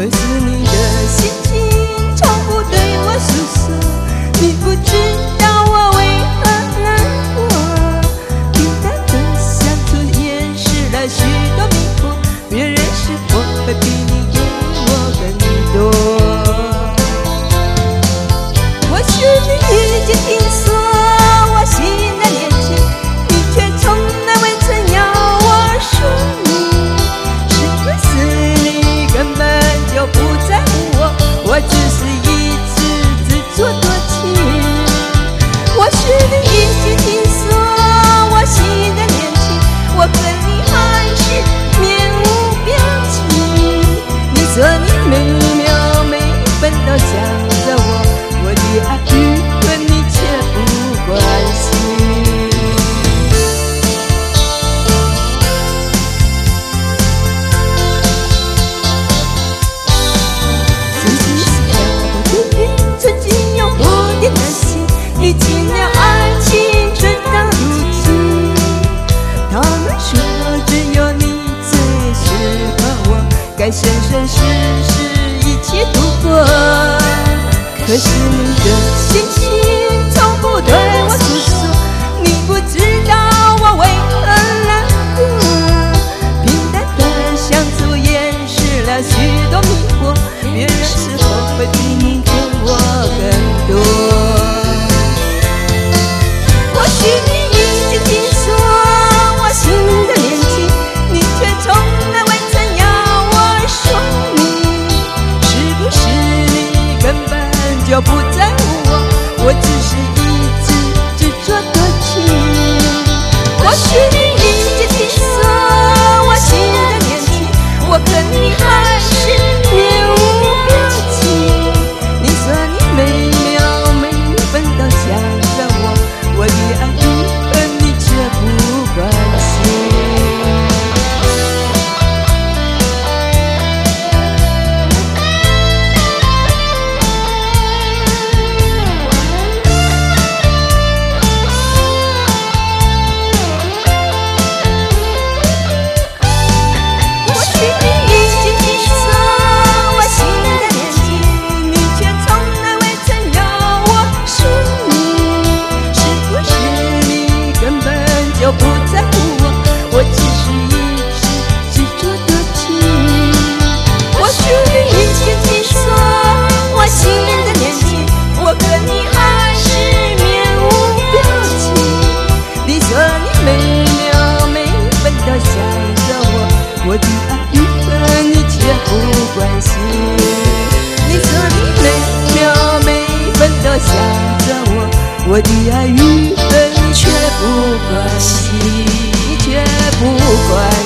可是你的心情从不对我诉说你不知道我为何难过平淡的相处掩饰了许多迷惑别人是否会比你给我更多或许你已经听生生世世一起度过可是你的心情从不对我诉说。不要不在乎我我只是我的爱与恨却不关系，却不关。